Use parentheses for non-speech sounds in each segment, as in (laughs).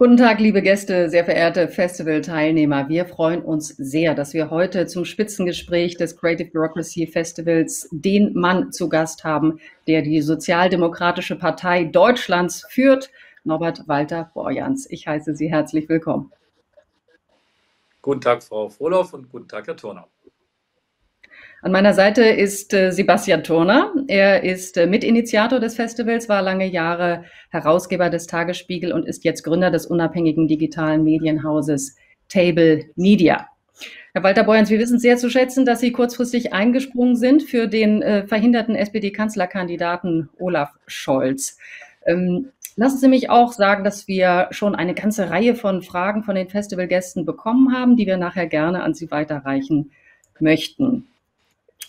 Guten Tag, liebe Gäste, sehr verehrte Festivalteilnehmer. Wir freuen uns sehr, dass wir heute zum Spitzengespräch des Creative Bureaucracy Festivals den Mann zu Gast haben, der die Sozialdemokratische Partei Deutschlands führt, Norbert Walter Borjans. Ich heiße Sie herzlich willkommen. Guten Tag, Frau Frohloff und guten Tag, Herr Turner. An meiner Seite ist äh, Sebastian Turner. Er ist äh, Mitinitiator des Festivals, war lange Jahre Herausgeber des Tagesspiegel und ist jetzt Gründer des unabhängigen digitalen Medienhauses Table Media. Herr Walter Beuerns, wir wissen sehr zu schätzen, dass Sie kurzfristig eingesprungen sind für den äh, verhinderten SPD-Kanzlerkandidaten Olaf Scholz. Ähm, lassen Sie mich auch sagen, dass wir schon eine ganze Reihe von Fragen von den Festivalgästen bekommen haben, die wir nachher gerne an Sie weiterreichen möchten.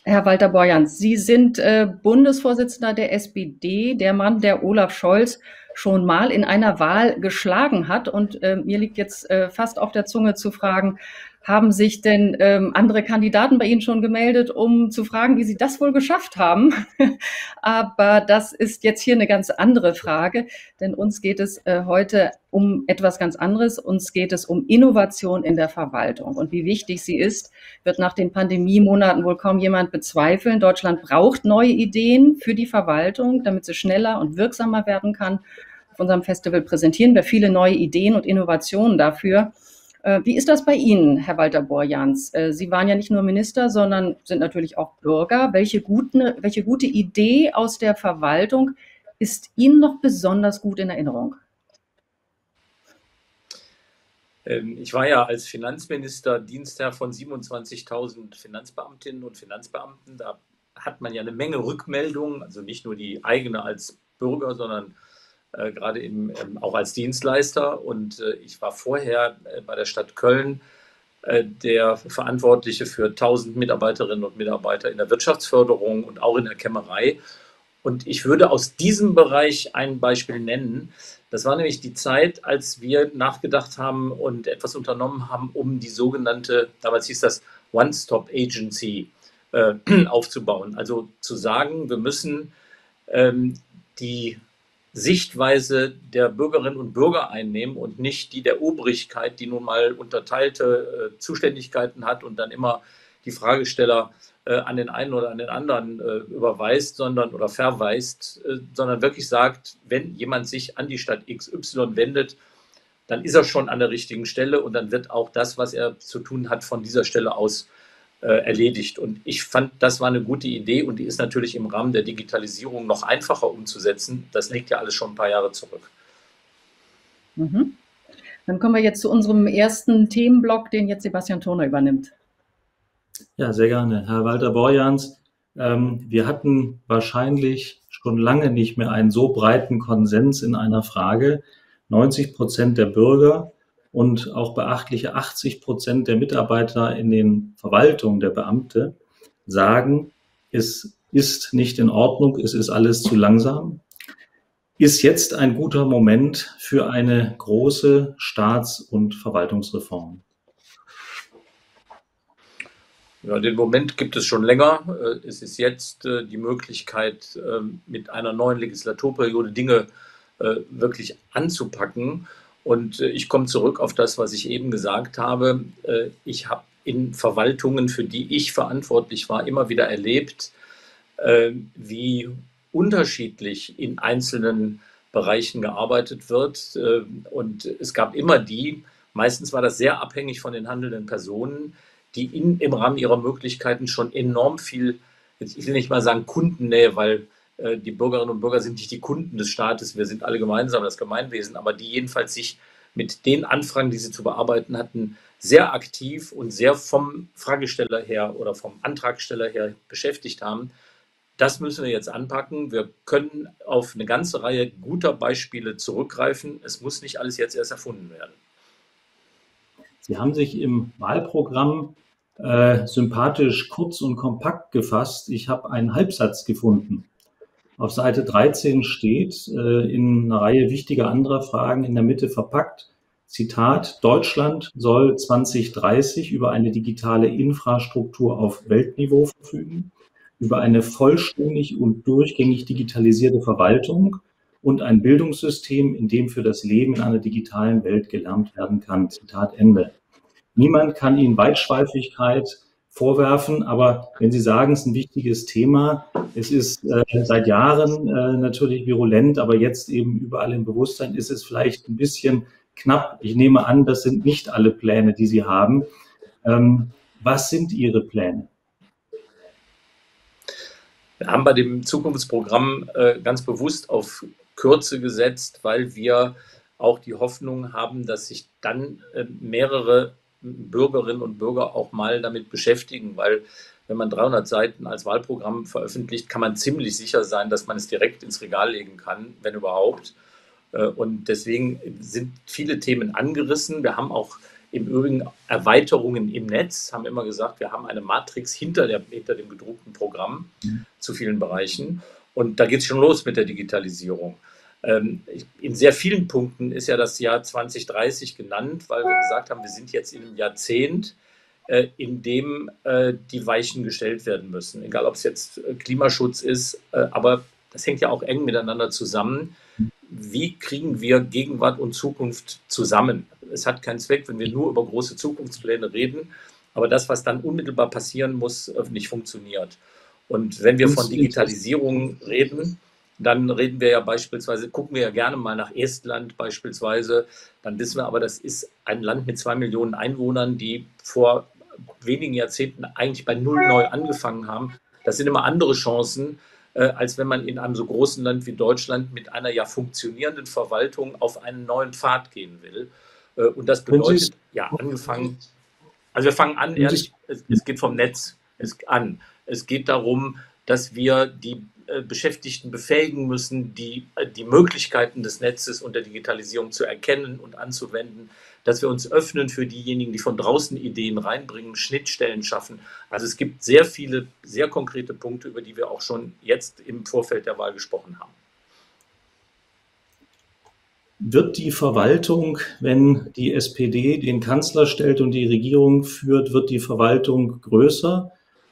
Herr Walter Borjans, Sie sind äh, Bundesvorsitzender der SPD, der Mann, der Olaf Scholz schon mal in einer Wahl geschlagen hat. Und äh, mir liegt jetzt äh, fast auf der Zunge zu fragen, haben sich denn ähm, andere Kandidaten bei Ihnen schon gemeldet, um zu fragen, wie Sie das wohl geschafft haben? (laughs) Aber das ist jetzt hier eine ganz andere Frage, denn uns geht es äh, heute um etwas ganz anderes. Uns geht es um Innovation in der Verwaltung. Und wie wichtig sie ist, wird nach den Pandemiemonaten wohl kaum jemand bezweifeln. Deutschland braucht neue Ideen für die Verwaltung, damit sie schneller und wirksamer werden kann. Auf unserem Festival präsentieren wir viele neue Ideen und Innovationen dafür. Äh, wie ist das bei Ihnen, Herr Walter Borjans? Äh, Sie waren ja nicht nur Minister, sondern sind natürlich auch Bürger. Welche, guten, welche gute Idee aus der Verwaltung ist Ihnen noch besonders gut in Erinnerung? Ähm, ich war ja als Finanzminister Dienstherr von 27.000 Finanzbeamtinnen und Finanzbeamten. Da hat man ja eine Menge Rückmeldungen, also nicht nur die eigene als Bürger, sondern äh, gerade im, ähm, auch als Dienstleister. Und äh, ich war vorher äh, bei der Stadt Köln der Verantwortliche für 1000 Mitarbeiterinnen und Mitarbeiter in der Wirtschaftsförderung und auch in der Kämmerei. Und ich würde aus diesem Bereich ein Beispiel nennen. Das war nämlich die Zeit, als wir nachgedacht haben und etwas unternommen haben, um die sogenannte, damals hieß das One-Stop-Agency äh, (clears throat) aufzubauen. Also zu sagen, wir müssen ähm, die Sichtweise der Bürgerinnen und Bürger einnehmen und nicht die der Obrigkeit, die nun mal unterteilte äh, Zuständigkeiten hat und dann immer die Fragesteller äh, an den einen oder an den anderen äh, überweist, sondern oder verweist, äh, sondern wirklich sagt, wenn jemand sich an die Stadt XY wendet, dann ist er schon an der richtigen Stelle und dann wird auch das, was er zu tun hat, von dieser Stelle aus erledigt. Und ich fand, das war eine gute Idee und die ist natürlich im Rahmen der Digitalisierung noch einfacher umzusetzen. Das liegt ja alles schon ein paar Jahre zurück. Mhm. Dann kommen wir jetzt zu unserem ersten Themenblock, den jetzt Sebastian Turner übernimmt. Ja, sehr gerne. Herr Walter Borjans, ähm, wir hatten wahrscheinlich schon lange nicht mehr einen so breiten Konsens in einer Frage. 90 Prozent der Bürger und auch beachtliche 80 Prozent der Mitarbeiter in den Verwaltungen, der Beamte, sagen, es ist nicht in Ordnung, es ist alles zu langsam. Ist jetzt ein guter Moment für eine große Staats- und Verwaltungsreform? Ja, den Moment gibt es schon länger. Äh, es ist jetzt äh, die Möglichkeit, ähm, mit einer neuen Legislaturperiode Dinge äh, wirklich anzupacken. Und äh, ich komme zurück auf das, was ich eben gesagt habe. Äh, ich habe in Verwaltungen, für die ich verantwortlich war, immer wieder erlebt, äh, wie unterschiedlich in einzelnen Bereichen gearbeitet wird. Und es gab immer die, meistens war das sehr abhängig von den handelnden Personen, die in, im Rahmen ihrer Möglichkeiten schon enorm viel, ich will nicht mal sagen Kundennähe, weil die Bürgerinnen und Bürger sind nicht die Kunden des Staates, wir sind alle gemeinsam das Gemeinwesen, aber die jedenfalls sich mit den Anfragen, die sie zu bearbeiten hatten, sehr aktiv und sehr vom Fragesteller her oder vom Antragsteller her beschäftigt haben. Das müssen wir jetzt anpacken. Wir können auf eine ganze Reihe guter Beispiele zurückgreifen. Es muss nicht alles jetzt erst erfunden werden. Sie haben sich im Wahlprogramm äh, sympathisch kurz und kompakt gefasst. Ich habe einen Halbsatz gefunden. Auf Seite 13 steht äh, in einer Reihe wichtiger anderer Fragen in der Mitte verpackt, Zitat, Deutschland soll 2030 über eine digitale Infrastruktur auf Weltniveau verfügen. über eine vollständig und durchgängig digitalisierte Verwaltung und ein Bildungssystem, in dem für das Leben in einer digitalen Welt gelernt werden kann. Zitat Ende. Niemand kann Ihnen Weitschweifigkeit vorwerfen, aber wenn Sie sagen, es ist ein wichtiges Thema, es ist äh, seit Jahren äh, natürlich virulent, aber jetzt eben überall im Bewusstsein, ist es vielleicht ein bisschen knapp. Ich nehme an, das sind nicht alle Pläne, die Sie haben. Ähm, was sind Ihre Pläne? Wir haben bei dem Zukunftsprogramm äh, ganz bewusst auf Kürze gesetzt, weil wir auch die Hoffnung haben, dass sich dann äh, mehrere Bürgerinnen und Bürger auch mal damit beschäftigen, weil wenn man 300 Seiten als Wahlprogramm veröffentlicht, kann man ziemlich sicher sein, dass man es direkt ins Regal legen kann, wenn überhaupt. Äh, und deswegen sind viele Themen angerissen. Wir haben auch im Übrigen Erweiterungen im Netz, haben immer gesagt, wir haben eine Matrix hinter, der, hinter dem gedruckten Programm mhm. zu vielen Bereichen. Und da geht es schon los mit der Digitalisierung. Ähm, in sehr vielen Punkten ist ja das Jahr 2030 genannt, weil wir gesagt haben, wir sind jetzt in einem Jahrzehnt, äh, in dem äh, die Weichen gestellt werden müssen. Egal, ob es jetzt äh, Klimaschutz ist, aber das hängt ja auch eng miteinander zusammen. Wie kriegen wir Gegenwart und Zukunft zusammen? Es hat keinen Zweck, wenn wir nur über große Zukunftspläne reden, aber das, was dann unmittelbar passieren muss, nicht funktioniert. Und wenn wir von Digitalisierung reden, dann reden wir ja beispielsweise, gucken wir ja gerne mal nach Estland beispielsweise. Dann wissen wir aber, das ist ein Land mit zwei Millionen Einwohnern, die vor wenigen Jahrzehnten eigentlich bei Null neu angefangen haben. Das sind immer andere Chancen, äh, als wenn man in einem so großen Land wie Deutschland mit einer ja funktionierenden Verwaltung auf einen neuen Pfad gehen will. Äh, und das bedeutet, ja, angefangen, also wir fangen an, ehrlich, es, es geht vom Netz an. Es geht darum, dass wir die Beschäftigten befähigen müssen, die, äh, die Möglichkeiten des Netzes und der Digitalisierung zu erkennen und anzuwenden, dass wir uns öffnen für diejenigen, die von draußen Ideen reinbringen, Schnittstellen schaffen. Also es gibt sehr viele, sehr konkrete Punkte, über die wir auch schon jetzt im Vorfeld der Wahl gesprochen haben. Wird die Verwaltung, wenn die SPD den Kanzler stellt und die Regierung führt, wird die Verwaltung größer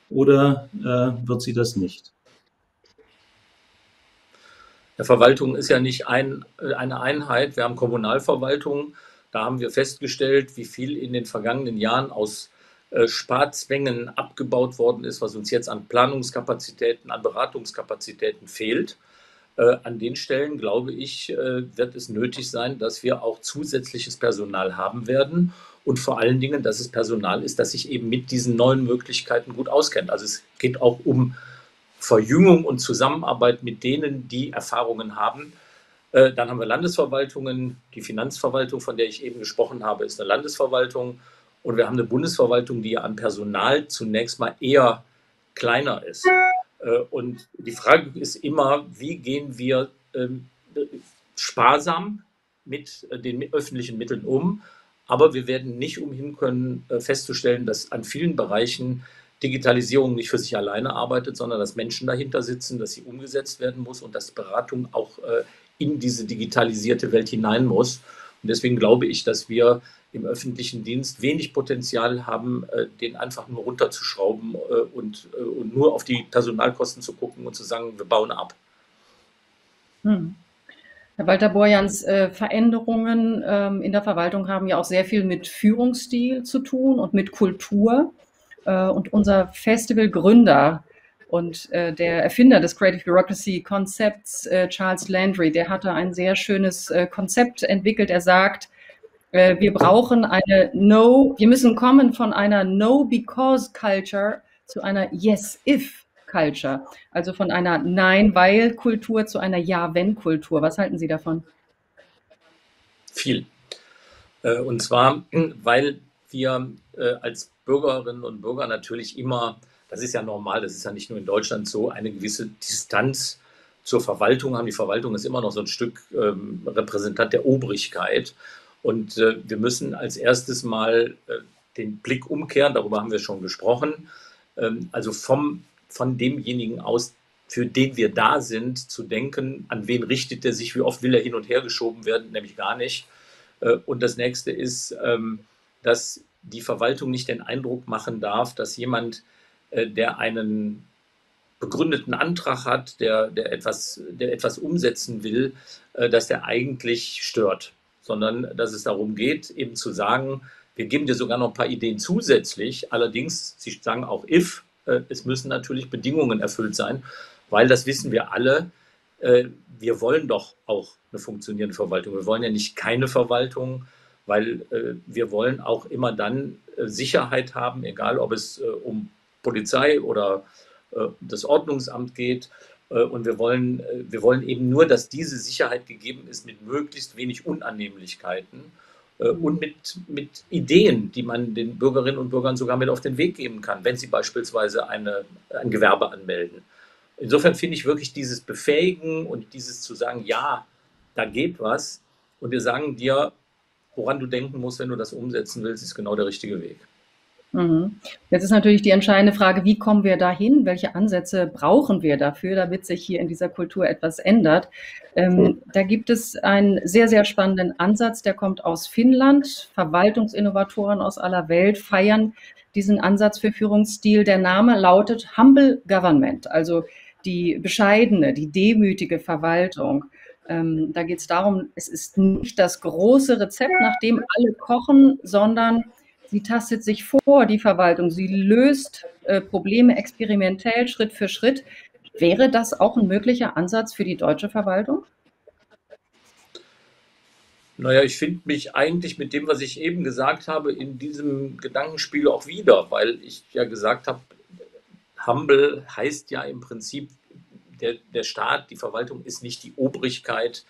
oder äh, wird sie das nicht? Der Verwaltung ist ja nicht ein, äh, eine Einheit. Wir haben Kommunalverwaltungen. Da haben wir festgestellt, wie viel in den vergangenen Jahren aus äh, Sparzwängen abgebaut worden ist, was uns jetzt an Planungskapazitäten, an Beratungskapazitäten fehlt. Äh, an den Stellen, glaube ich, wird es nötig sein, dass wir auch zusätzliches Personal haben werden und vor allen Dingen, dass es Personal ist, das sich eben mit diesen neuen Möglichkeiten gut auskennt. Also es geht auch um Verjüngung und Zusammenarbeit mit denen, die Erfahrungen haben. Äh, dann haben wir Landesverwaltungen. Die Finanzverwaltung, von der ich eben gesprochen habe, ist eine Landesverwaltung. Und wir haben eine Bundesverwaltung, die an Personal zunächst mal eher kleiner ist. Äh, und die Frage ist immer, wie gehen wir ähm, sparsam mit äh, den öffentlichen Mitteln um? Aber wir werden nicht umhin können, festzustellen, dass an vielen Bereichen Digitalisierung nicht für sich alleine arbeitet, sondern dass Menschen dahinter sitzen, dass sie umgesetzt werden muss und dass Beratung auch äh, in diese digitalisierte Welt hinein muss. Und deswegen glaube ich, dass wir im öffentlichen Dienst wenig Potenzial haben, äh, den einfach nur runterzuschrauben äh, und, äh, und, nur auf die Personalkosten zu gucken und zu sagen, wir bauen ab. Hm. Herr Walter Borjans, äh, Veränderungen ähm, in der Verwaltung haben ja auch sehr viel mit Führungsstil zu tun und mit Kultur. Äh, und unser Festivalgründer und äh, der Erfinder des Creative Bureaucracy Konzepts, äh, Charles Landry, der hatte ein sehr schönes Konzept entwickelt. Er sagt, wir brauchen eine No, wir müssen kommen von einer No Because Culture zu einer Yes If Culture. Also von einer Nein weil Kultur zu einer Ja wenn Kultur. Was halten Sie davon? Viel. Und zwar, weil wir als Bürgerinnen und Bürger natürlich immer, das ist ja normal, das ist ja nicht nur in Deutschland so, eine gewisse Distanz zur Verwaltung haben. Die Verwaltung ist immer noch so ein Stück ähm, Repräsentant der Obrigkeit. Und äh, wir müssen als erstes mal äh, den Blick umkehren, darüber haben wir schon gesprochen. Ähm, also vom, von demjenigen aus, für den wir da sind, zu denken, an wen richtet er sich, wie oft will er hin und her geschoben werden, nämlich gar nicht. Äh, und das nächste ist, ähm, dass die Verwaltung nicht den Eindruck machen darf, dass jemand, äh, der einen begründeten Antrag hat, der, der, etwas, der etwas umsetzen will, äh, dass der eigentlich stört, sondern dass es darum geht, eben zu sagen, wir geben dir sogar noch ein paar Ideen zusätzlich. Allerdings, Sie sagen auch if, äh, es müssen natürlich Bedingungen erfüllt sein, weil das wissen wir alle. Wir wollen doch auch eine funktionierende Verwaltung. Wir wollen ja nicht keine Verwaltung, weil äh, wir wollen auch immer dann Sicherheit haben, egal ob es um Polizei oder das Ordnungsamt geht. Und wir wollen, wir wollen eben nur, dass diese Sicherheit gegeben ist mit möglichst wenig Unannehmlichkeiten äh, und mit, mit Ideen, die man den Bürgerinnen und Bürgern sogar mit auf den Weg geben kann, wenn sie beispielsweise eine, ein Gewerbe anmelden. Insofern finde ich wirklich dieses Befähigen und dieses zu sagen, ja, da geht was und wir sagen dir, woran du denken musst, wenn du das umsetzen willst, ist genau der richtige Weg. Mhm. Jetzt ist natürlich die entscheidende Frage, wie kommen wir dahin? Welche Ansätze brauchen wir dafür, damit sich hier in dieser Kultur etwas ändert? Ähm, da gibt es einen sehr, sehr spannenden Ansatz, der kommt aus Finnland. Verwaltungsinnovatoren aus aller Welt feiern diesen Ansatz für Führungsstil. Der Name lautet Humble Government, also die bescheidene, die demütige Verwaltung. Ähm, da geht es darum, es ist nicht das große Rezept, nach dem alle kochen, sondern Sie tastet sich vor, die Verwaltung. Sie löst äh, Probleme experimentell, Schritt für Schritt. Wäre das auch ein möglicher Ansatz für die deutsche Verwaltung? Naja, ich finde mich eigentlich mit dem, was ich eben gesagt habe, in diesem Gedankenspiel auch wieder, weil ich ja gesagt habe, Humble heißt ja im Prinzip, der, der Staat, die Verwaltung ist nicht die Obrigkeit,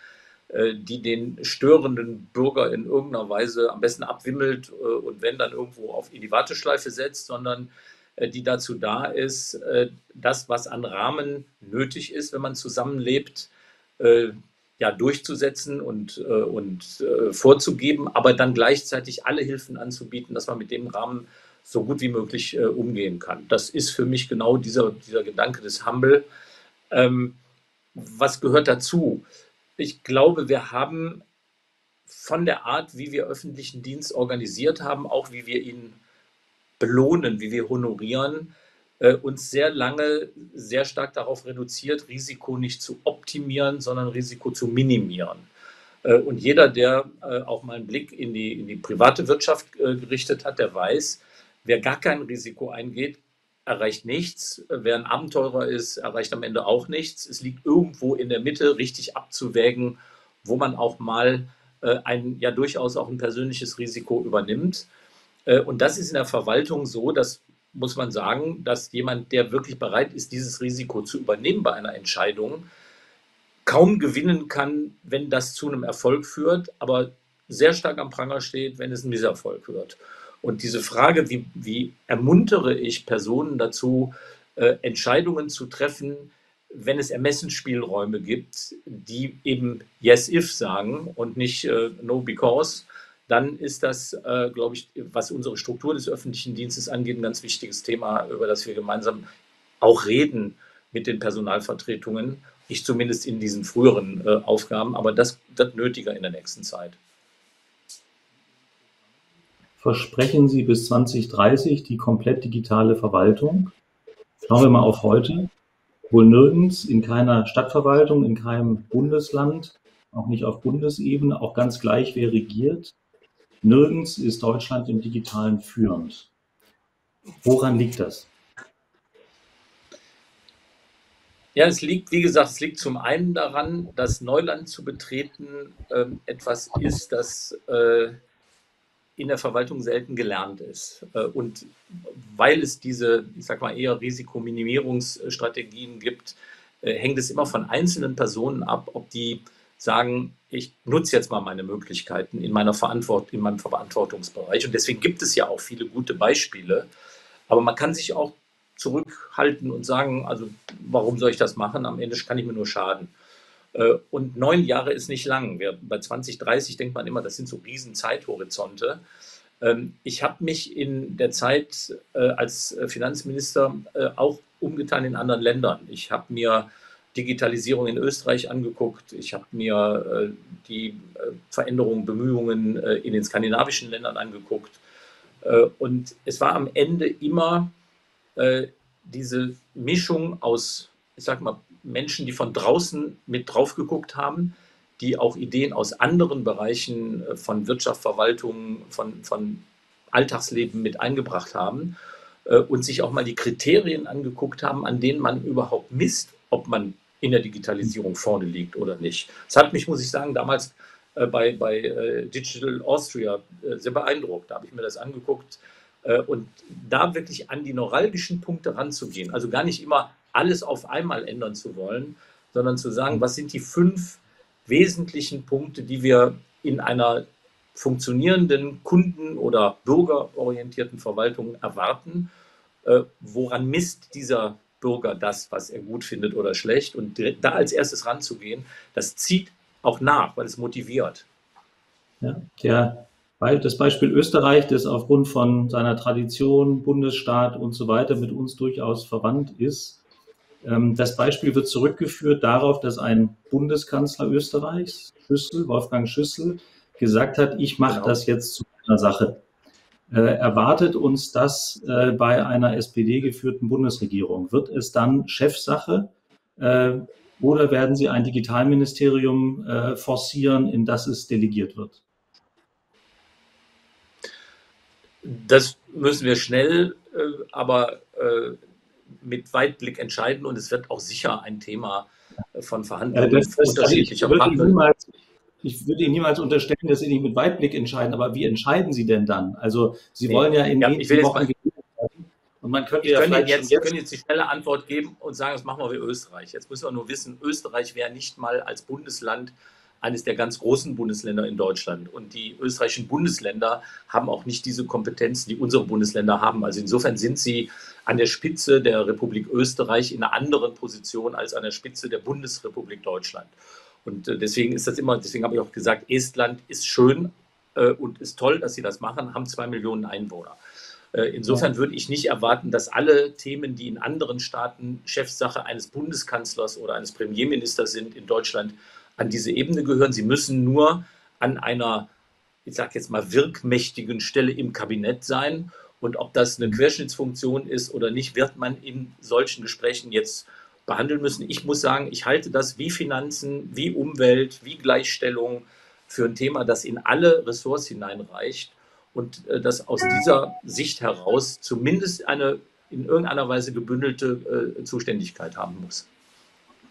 äh, die den störenden Bürger in irgendeiner Weise am besten abwimmelt äh, und wenn dann irgendwo auf in die Warteschleife setzt, sondern äh, die dazu da ist, das, was an Rahmen nötig ist, wenn man zusammenlebt, ja, durchzusetzen und, und vorzugeben, aber dann gleichzeitig alle Hilfen anzubieten, dass man mit dem Rahmen so gut wie möglich umgehen kann. Das ist für mich genau dieser, dieser Gedanke des Humble. Ähm, was gehört dazu? ich glaube, wir haben von der Art, wie wir öffentlichen Dienst organisiert haben, auch wie wir ihn belohnen, wie wir honorieren, äh, uns sehr lange sehr stark darauf reduziert, Risiko nicht zu optimieren, sondern Risiko zu minimieren. Äh, und jeder, der äh, auch mal einen Blick in die, in die private Wirtschaft äh, gerichtet hat, der weiß, wer gar kein Risiko eingeht, erreicht nichts. Wer ein Abenteurer ist, erreicht am Ende auch nichts. Es liegt irgendwo in der Mitte, richtig abzuwägen, wo man auch mal äh, ein ja durchaus auch ein persönliches Risiko übernimmt. Äh, und das ist in der Verwaltung so, dass muss man sagen, dass jemand, der wirklich bereit ist, dieses Risiko zu übernehmen bei einer Entscheidung, kaum gewinnen kann, wenn das zu einem Erfolg führt, aber sehr stark am Pranger steht, wenn es ein Misserfolg wird. Und diese Frage, wie, wie ermuntere ich Personen dazu, äh, Entscheidungen zu treffen, wenn es Ermessensspielräume gibt, die eben Yes if sagen und nicht äh, No because, dann ist das, äh, glaube ich, was unsere Struktur des öffentlichen Dienstes angeht, ein ganz wichtiges Thema, über das wir gemeinsam auch reden mit den Personalvertretungen. Ich zumindest in diesen früheren äh, Aufgaben, aber das, das nötiger in der nächsten Zeit versprechen Sie bis 2030 die komplett digitale Verwaltung. Schauen wir mal auf heute. Wohl nirgends, in keiner Stadtverwaltung, in keinem Bundesland, auch nicht auf Bundesebene, auch ganz gleich, wer regiert. Nirgends ist Deutschland im Digitalen führend. Woran liegt das? Ja, es liegt, wie gesagt, es liegt zum einen daran, dass Neuland zu betreten äh, etwas ist, das äh, in der Verwaltung selten gelernt ist. Äh, und weil es diese, ich sag mal, eher Risikominimierungsstrategien gibt, äh, hängt es immer von einzelnen Personen ab, ob die sagen, ich nutze jetzt mal meine Möglichkeiten in, meiner Verantwort in meinem Verantwortungsbereich. Und deswegen gibt es ja auch viele gute Beispiele. Aber man kann sich auch zurückhalten und sagen, also warum soll ich das machen? Am Ende kann ich mir nur schaden. Äh, und neun Jahre ist nicht lang. Wir, bei 2030 denkt man immer, das sind so riesen Zeithorizonte. Ähm, ich habe mich in der Zeit äh, als Finanzminister äh, auch umgetan in anderen Ländern. Ich habe mir Digitalisierung in Österreich angeguckt. Ich habe mir die Veränderungen, Bemühungen in den skandinavischen Ländern angeguckt. Und es war am Ende immer diese Mischung aus, ich sag mal, Menschen, die von draußen mit drauf geguckt haben, die auch Ideen aus anderen Bereichen äh, von Wirtschaft, Verwaltung, von, von Alltagsleben mit eingebracht haben äh, und sich auch mal die Kriterien angeguckt haben, an denen man überhaupt misst, ob man in der Digitalisierung vorne liegt oder nicht. Das hat mich, muss ich sagen, damals äh, bei, bei Digital Austria sehr beeindruckt. Da habe ich mir das angeguckt und da wirklich an die neuralgischen Punkte ranzugehen. Also gar nicht immer alles auf einmal ändern zu wollen, sondern zu sagen, was sind die fünf wesentlichen Punkte, die wir in einer funktionierenden kunden- oder bürgerorientierten Verwaltung erwarten. Äh, woran misst dieser Bürger das, was er gut findet oder schlecht? Und da als erstes ranzugehen, das zieht auch nach, weil es motiviert. Ja, der, das Beispiel Österreich, das aufgrund von seiner Tradition, Bundesstaat und so weiter mit uns durchaus verwandt ist, das Beispiel wird zurückgeführt darauf, dass ein Bundeskanzler Österreichs, Schüssel, Wolfgang Schüssel, gesagt hat, ich mache genau. das jetzt zu einer Sache. Äh, erwartet uns das äh, bei einer SPD geführten Bundesregierung? Wird es dann Chefsache äh, oder werden Sie ein Digitalministerium äh, forcieren, in das es delegiert wird? Das müssen wir schnell, äh, aber äh, mit Weitblick entscheiden und es wird auch sicher ein Thema von Verhandlungen ja, das, das unterschiedlicher Partner. Ich würde Ihnen niemals unterstellen, dass Sie nicht mit Weitblick entscheiden, aber wie entscheiden Sie denn dann? Also Sie nee. wollen ja in ja, wenigen Wochen und man könnte ich ja vielleicht jetzt, jetzt, können jetzt die schnelle Antwort geben und sagen, das machen wir wie Österreich. Jetzt müssen wir nur wissen, Österreich wäre nicht mal als Bundesland eines der ganz großen Bundesländer in Deutschland. Und die österreichischen Bundesländer haben auch nicht diese Kompetenzen, die unsere Bundesländer haben. Also insofern sind sie an der Spitze der Republik Österreich in einer anderen Position als an der Spitze der Bundesrepublik Deutschland. Und äh, deswegen ist das immer, deswegen habe ich auch gesagt, Estland ist schön äh, und ist toll, dass sie das machen, haben zwei Millionen Einwohner. Äh, insofern würde ich nicht erwarten, dass alle Themen, die in anderen Staaten Chefsache eines Bundeskanzlers oder eines Premierministers sind, in Deutschland an diese Ebene gehören. Sie müssen nur an einer, ich sage jetzt mal, wirkmächtigen Stelle im Kabinett sein. Und ob das eine Querschnittsfunktion ist oder nicht, wird man in solchen Gesprächen jetzt behandeln müssen. Ich muss sagen, ich halte das wie Finanzen, wie Umwelt, wie Gleichstellung für ein Thema, das in alle Ressorts hineinreicht und äh, das aus dieser Sicht heraus zumindest eine in irgendeiner Weise gebündelte äh, Zuständigkeit haben muss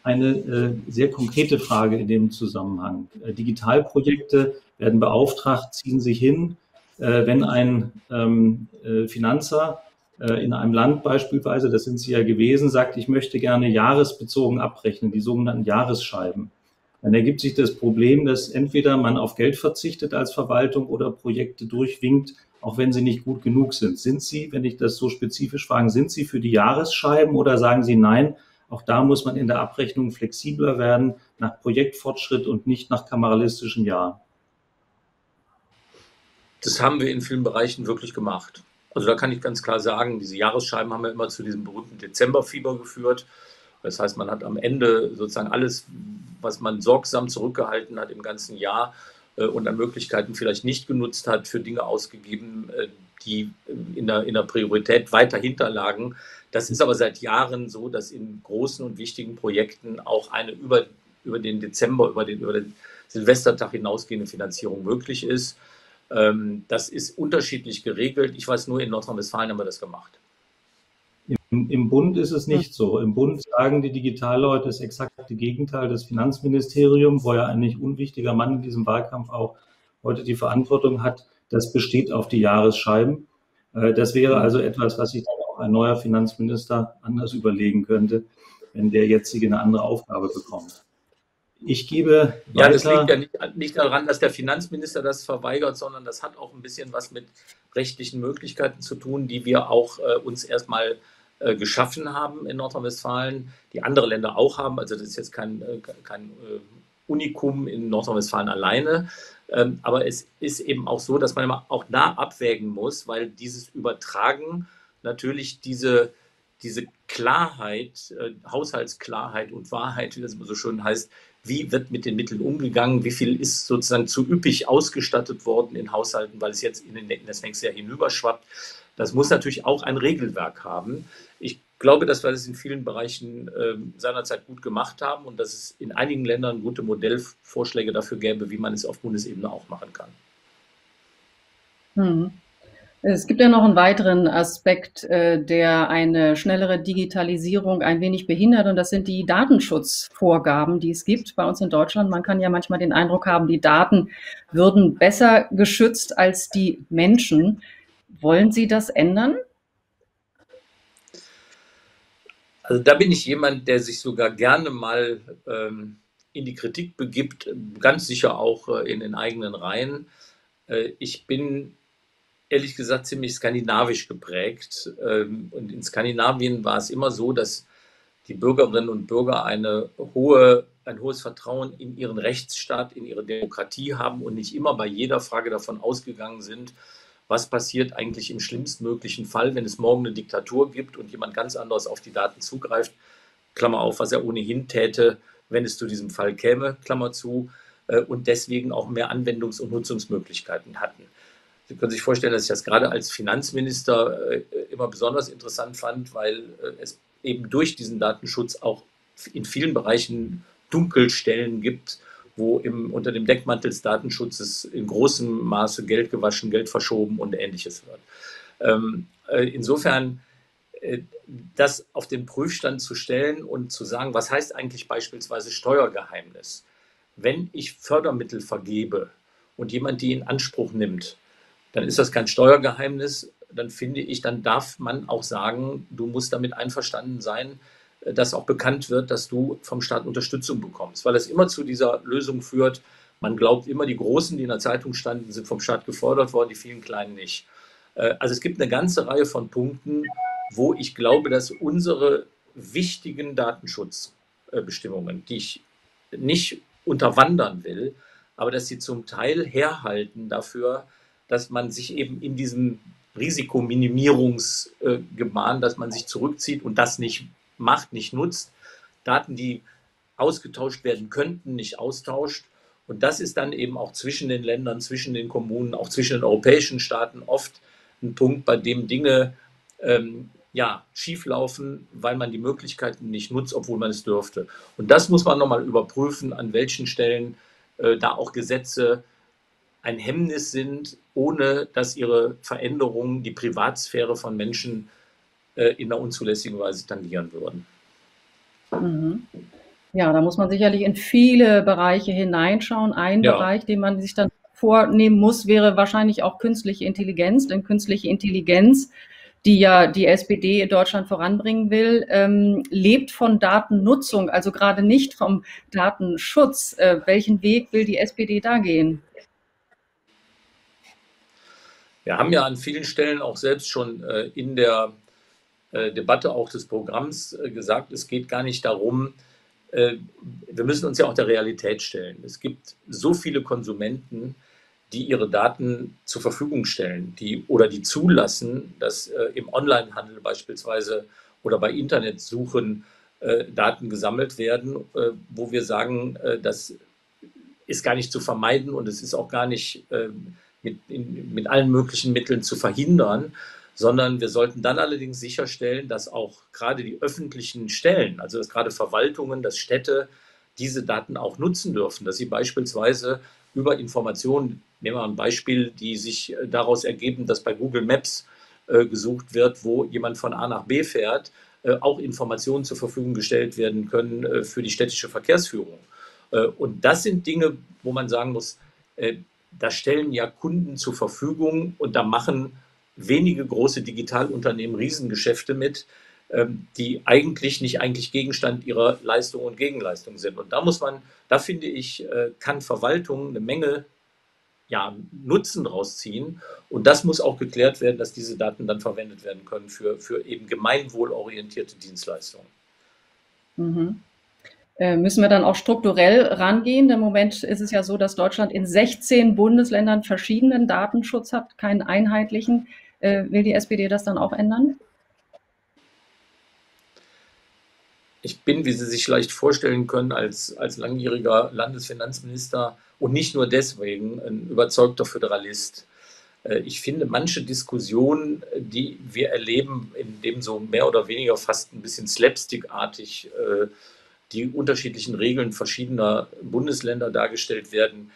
eine äh, sehr konkrete Frage in dem Zusammenhang. Äh, Digitalprojekte werden beauftragt, ziehen sich hin. Äh, wenn ein ähm, äh, Finanzer äh, in einem Land beispielsweise, das sind Sie ja gewesen, sagt, ich möchte gerne jahresbezogen abrechnen, die sogenannten Jahresscheiben, dann ergibt sich das Problem, dass entweder man auf Geld verzichtet als Verwaltung oder Projekte durchwinkt, auch wenn sie nicht gut genug sind. Sind Sie, wenn ich das so spezifisch frage, sind Sie für die Jahresscheiben oder sagen Sie nein, auch da muss man in der Abrechnung flexibler werden nach Projektfortschritt und nicht nach kameralistischem Jahr. Das haben wir in vielen Bereichen wirklich gemacht. Also da kann ich ganz klar sagen, diese Jahresscheiben haben ja immer zu diesem berühmten Dezemberfieber geführt. Das heißt, man hat am Ende sozusagen alles, was man sorgsam zurückgehalten hat im ganzen Jahr äh, und an Möglichkeiten vielleicht nicht genutzt hat, für Dinge ausgegeben, äh, die in der, in der Priorität weiter hinterlagen. Das ist aber seit Jahren so, dass in großen und wichtigen Projekten auch eine über, über den Dezember, über den, über den Silvestertag hinausgehende Finanzierung möglich ist. Ähm, das ist unterschiedlich geregelt. Ich weiß nur, in Nordrhein-Westfalen haben wir das gemacht. Im, Im, Bund ist es nicht so. Im Bund sagen die Digitalleute das exakte Gegenteil. Das Finanzministerium, wo ja ein nicht unwichtiger Mann in diesem Wahlkampf auch heute die Verantwortung hat, das besteht auf die Jahresscheiben. Äh, das wäre also etwas, was sich dann auch ein neuer Finanzminister anders überlegen könnte, wenn der jetzige eine andere Aufgabe bekommt. Ich gebe Ja, das liegt ja nicht, nicht, daran, dass der Finanzminister das verweigert, sondern das hat auch ein bisschen was mit rechtlichen Möglichkeiten zu tun, die wir auch äh, uns erstmal äh, geschaffen haben in Nordrhein-Westfalen, die andere Länder auch haben. Also das ist jetzt kein, äh, kein äh, Unikum in Nordrhein-Westfalen alleine. Ähm, aber es ist eben auch so, dass man immer auch da abwägen muss, weil dieses Übertragen natürlich diese, diese Klarheit, äh, Haushaltsklarheit und Wahrheit, wie das immer so schön heißt, wie wird mit den Mitteln umgegangen, wie viel ist sozusagen zu üppig ausgestattet worden in Haushalten, weil es jetzt in, den, in das nächste Jahr hinüberschwappt. Das muss natürlich auch ein Regelwerk haben. Ich glaube, dass wir das in vielen Bereichen äh, seinerzeit gut gemacht haben und dass es in einigen Ländern gute Modellvorschläge dafür gäbe, wie man es auf Bundesebene auch machen kann. Hm. Es gibt ja noch einen weiteren Aspekt, äh, der eine schnellere Digitalisierung ein wenig behindert, und das sind die Datenschutzvorgaben, die es gibt bei uns in Deutschland. Man kann ja manchmal den Eindruck haben, die Daten würden besser geschützt als die Menschen. Wollen Sie das ändern? Also da bin ich jemand, der sich sogar gerne mal ähm, in die Kritik begibt, ganz sicher auch äh, in den eigenen Reihen. Äh, ich bin ehrlich gesagt ziemlich skandinavisch geprägt. Ähm, und in Skandinavien war es immer so, dass die Bürgerinnen und Bürger eine hohe, ein hohes Vertrauen in ihren Rechtsstaat, in ihre Demokratie haben und nicht immer bei jeder Frage davon ausgegangen sind, was passiert eigentlich im schlimmstmöglichen Fall, wenn es morgen eine Diktatur gibt und jemand ganz anderes auf die Daten zugreift, Klammer auf, was er ohnehin täte, wenn es zu diesem Fall käme, Klammer zu, äh, und deswegen auch mehr Anwendungs- und Nutzungsmöglichkeiten hatten. Sie können sich vorstellen, dass ich das gerade als Finanzminister äh, immer besonders interessant fand, weil äh, es eben durch diesen Datenschutz auch in vielen Bereichen Dunkelstellen gibt, wo im, unter dem Deckmantel des Datenschutzes in großem Maße Geld gewaschen, Geld verschoben und ähnliches wird. Ähm, äh, insofern das auf den Prüfstand zu stellen und zu sagen, was heißt eigentlich beispielsweise Steuergeheimnis? Wenn ich Fördermittel vergebe und jemand die in Anspruch nimmt, dann ist das kein Steuergeheimnis. Dann finde ich, dann darf man auch sagen, du musst damit einverstanden sein, dass auch bekannt wird, dass du vom Staat Unterstützung bekommst, weil es immer zu dieser Lösung führt, man glaubt immer, die Großen, die in der Zeitung standen, sind vom Staat gefordert worden, die vielen Kleinen nicht. Äh, also es gibt eine ganze Reihe von Punkten, wo ich glaube, dass unsere wichtigen Datenschutzbestimmungen, die ich nicht unterwandern will, aber dass sie zum Teil herhalten dafür, dass man sich eben in diesem Risikominimierungsgebahn, dass man sich zurückzieht und das nicht macht, nicht nutzt, Daten, die ausgetauscht werden könnten, nicht austauscht. Und das ist dann eben auch zwischen den Ländern, zwischen den Kommunen, auch zwischen den europäischen Staaten oft ein Punkt, bei dem Dinge ähm, ja, schieflaufen, weil man die Möglichkeiten nicht nutzt, obwohl man es dürfte. Und das muss man nochmal überprüfen, an welchen Stellen äh, da auch Gesetze ein Hemmnis sind, ohne dass ihre Veränderungen die Privatsphäre von Menschen äh, in einer unzulässigen Weise tangieren würden. Mhm. Ja, da muss man sicherlich in viele Bereiche hineinschauen. Ein ja. Bereich, den man sich dann vornehmen muss, wäre wahrscheinlich auch künstliche Intelligenz. Denn künstliche Intelligenz, die ja die SPD in Deutschland voranbringen will, ähm, lebt von Datennutzung, also gerade nicht vom Datenschutz. Äh, welchen Weg will die SPD da gehen? Wir haben ja an vielen Stellen auch selbst schon äh, in der äh, Debatte auch des Programms äh, gesagt, es geht gar nicht darum, wir müssen uns ja auch der Realität stellen. Es gibt so viele Konsumenten, die ihre Daten zur Verfügung stellen, die oder die zulassen, dass im Onlinehandel beispielsweise oder bei Internetsuchen Daten gesammelt werden, wo wir sagen, das ist gar nicht zu vermeiden und es ist auch gar nicht mit, mit allen möglichen Mitteln zu verhindern sondern wir sollten dann allerdings sicherstellen, dass auch gerade die öffentlichen Stellen, also dass gerade Verwaltungen, dass Städte diese Daten auch nutzen dürfen, dass sie beispielsweise über Informationen, nehmen wir ein Beispiel, die sich äh, daraus ergeben, dass bei Google Maps äh, gesucht wird, wo jemand von A nach B fährt, äh, auch Informationen zur Verfügung gestellt werden können äh, für die städtische Verkehrsführung. Äh, und das sind Dinge, wo man sagen muss, äh, da stellen ja Kunden zur Verfügung und da machen wenige große Digitalunternehmen Riesengeschäfte mit, ähm, die eigentlich nicht eigentlich Gegenstand ihrer Leistung und Gegenleistung sind. Und da muss man, da finde ich, äh, kann Verwaltung eine Menge ja, Nutzen draus ziehen. Und das muss auch geklärt werden, dass diese Daten dann verwendet werden können für, für eben gemeinwohlorientierte Dienstleistungen. Mhm. Äh, müssen wir dann auch strukturell rangehen? Im Moment ist es ja so, dass Deutschland in 16 Bundesländern verschiedenen Datenschutz hat, keinen einheitlichen. Äh, will die SPD das dann auch ändern? Ich bin, wie Sie sich leicht vorstellen können, als, als langjähriger Landesfinanzminister und nicht nur deswegen ein überzeugter Föderalist. Äh, ich finde, manche Diskussionen, die wir erleben, in dem so mehr oder weniger fast ein bisschen slapstickartig äh, die unterschiedlichen Regeln verschiedener Bundesländer dargestellt werden,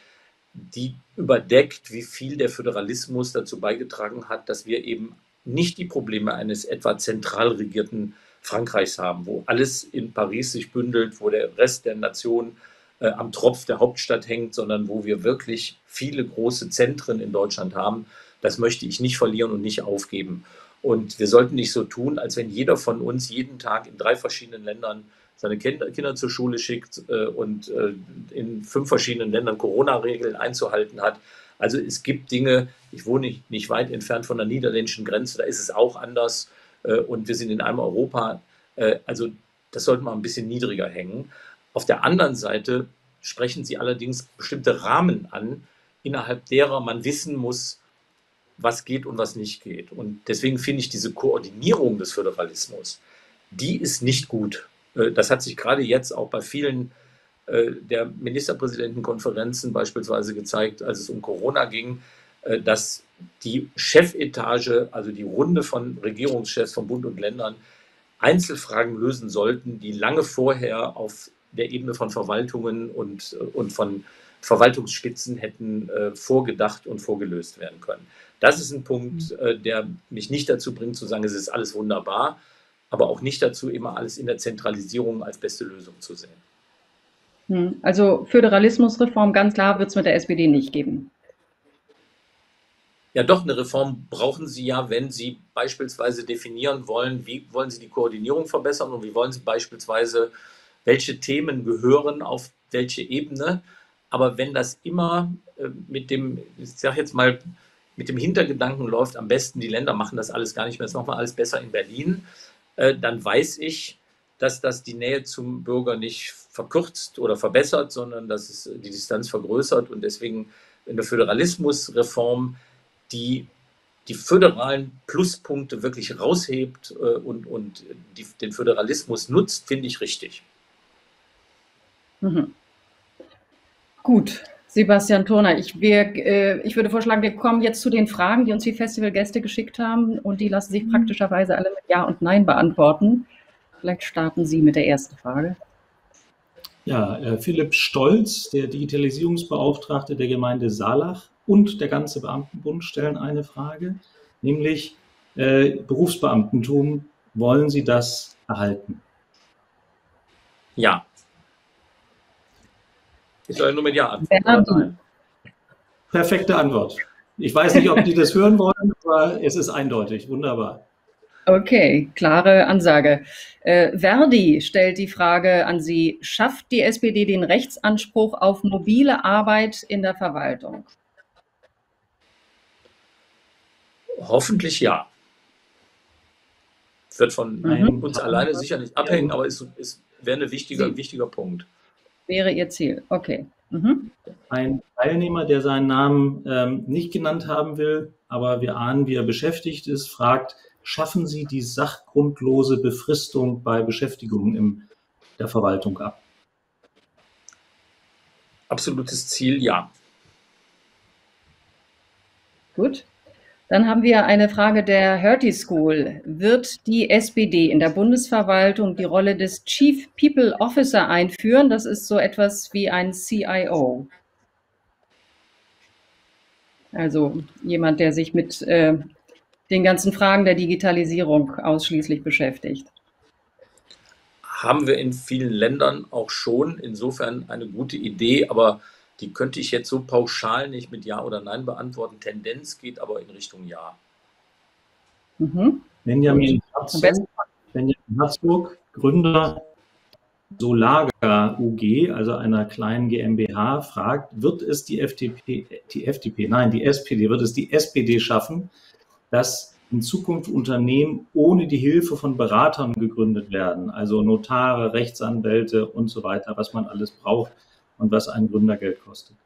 die überdeckt, wie viel der Föderalismus dazu beigetragen hat, dass wir eben nicht die Probleme eines etwa zentral regierten Frankreichs haben, wo alles in Paris sich bündelt, wo der Rest der Nation äh, am Tropf der Hauptstadt hängt, sondern wo wir wirklich viele große Zentren in Deutschland haben. Das möchte ich nicht verlieren und nicht aufgeben. Und wir sollten nicht so tun, als wenn jeder von uns jeden Tag in drei verschiedenen Ländern seine Kinder, Kinder zur Schule schickt äh, und äh, in fünf verschiedenen Ländern Corona-Regeln einzuhalten hat. Also es gibt Dinge, ich wohne nicht, weit entfernt von der niederländischen Grenze, da ist es auch anders äh, und wir sind in einem Europa. Äh, also das sollte man ein bisschen niedriger hängen. Auf der anderen Seite sprechen Sie allerdings bestimmte Rahmen an, innerhalb derer man wissen muss, was geht und was nicht geht. Und deswegen finde ich diese Koordinierung des Föderalismus, die ist nicht gut. Äh, das hat sich gerade jetzt auch bei vielen der Ministerpräsidentenkonferenzen beispielsweise gezeigt, als es um Corona ging, dass die Chefetage, also die Runde von Regierungschefs von Bund und Ländern, Einzelfragen lösen sollten, die lange vorher auf der Ebene von Verwaltungen und, und von Verwaltungsspitzen hätten äh, vorgedacht und vorgelöst werden können. Das ist ein Punkt, mhm. äh, der mich nicht dazu bringt zu sagen, es ist alles wunderbar, aber auch nicht dazu, immer alles in der Zentralisierung als beste Lösung zu sehen. Hm, also Föderalismusreform, ganz klar, wird es mit der SPD nicht geben. Ja, doch, eine Reform brauchen Sie ja, wenn Sie beispielsweise definieren wollen, wie wollen Sie die Koordinierung verbessern und wie wollen Sie beispielsweise welche Themen gehören auf welche Ebene. Aber wenn das immer äh, mit dem, ich sage jetzt mal, mit dem Hintergedanken läuft, am besten die Länder machen das alles gar nicht mehr, das machen wir alles besser in Berlin, äh, dann weiß ich, dass das die Nähe zum Bürger nicht verkürzt oder verbessert, sondern dass es die Distanz vergrößert und deswegen in der Föderalismusreform die die föderalen Pluspunkte wirklich raushebt äh, und, und die, den Föderalismus nutzt, finde ich richtig. Mhm. Gut, Sebastian Turner, ich, wir, äh, ich würde vorschlagen, wir kommen jetzt zu den Fragen, die uns die Festivalgäste geschickt haben und die lassen sich mhm. praktischerweise alle mit Ja und Nein beantworten. Vielleicht starten Sie mit der ersten Frage. Ja, äh, Philipp Stolz, der Digitalisierungsbeauftragte der Gemeinde Saalach und der ganze Beamtenbund stellen eine Frage, nämlich äh, Berufsbeamtentum, wollen Sie das erhalten? Ja, ich soll nur mit Ja antworten. Perfekte Antwort. Ich weiß nicht, ob die das hören wollen, aber es ist eindeutig. Wunderbar. Okay, klare Ansage. Äh, Verdi stellt die Frage an Sie, schafft die SPD den Rechtsanspruch auf mobile Arbeit in der Verwaltung? Hoffentlich ja. Wird von mhm. uns alleine sicher nicht abhängen, aber es, es wäre ein wichtiger, wichtiger Punkt wäre Ihr Ziel. Okay. Mhm. Ein Teilnehmer, der seinen Namen ähm, nicht genannt haben will, aber wir ahnen, wie er beschäftigt ist, fragt, schaffen Sie die sachgrundlose Befristung bei Beschäftigung in der Verwaltung ab? Absolutes Ziel, ja. Gut. Dann haben wir eine Frage der Hertie School. Wird die SPD in der Bundesverwaltung die Rolle des Chief People Officer einführen? Das ist so etwas wie ein CIO. Also jemand, der sich mit äh, den ganzen Fragen der Digitalisierung ausschließlich beschäftigt. Haben wir in vielen Ländern auch schon. Insofern eine gute Idee, aber die könnte ich jetzt so pauschal nicht mit Ja oder Nein beantworten. Tendenz geht aber in Richtung Ja. Mhm. Benjamin Herzog, Benjamin Herzog, Gründer Solaga UG, also einer kleinen GmbH, fragt, wird es die FDP, die FDP, nein, die SPD, wird es die SPD schaffen, dass in Zukunft Unternehmen ohne die Hilfe von Beratern gegründet werden, also Notare, Rechtsanwälte und so weiter, was man alles braucht, und was ein Gründergeld kostet?